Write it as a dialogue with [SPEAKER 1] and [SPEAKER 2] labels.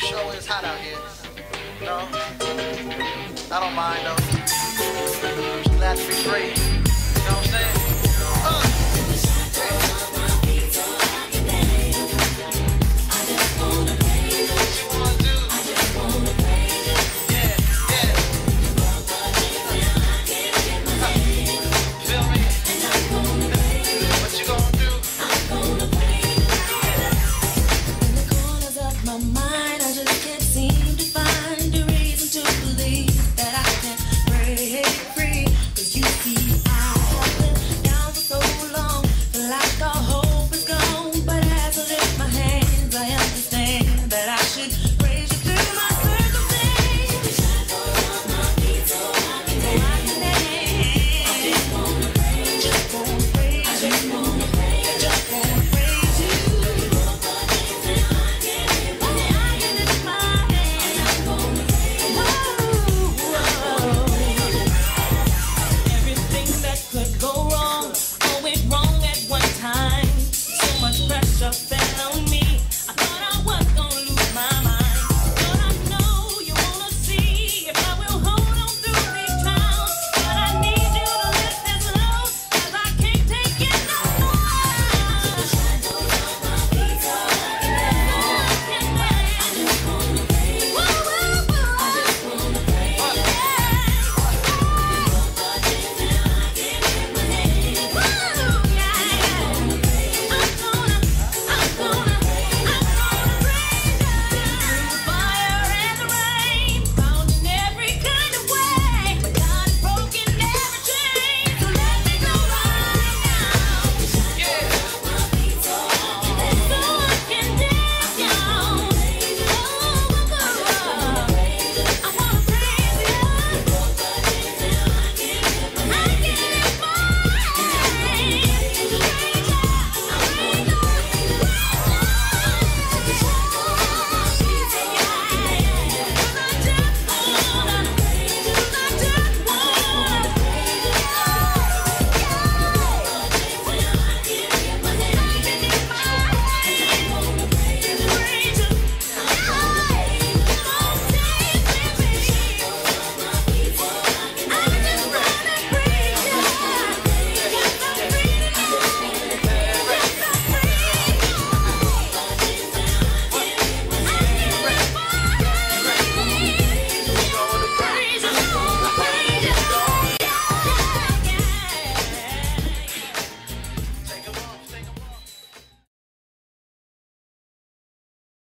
[SPEAKER 1] Sure is hot out here. No, I don't mind though. Glad to be free. pressure found me.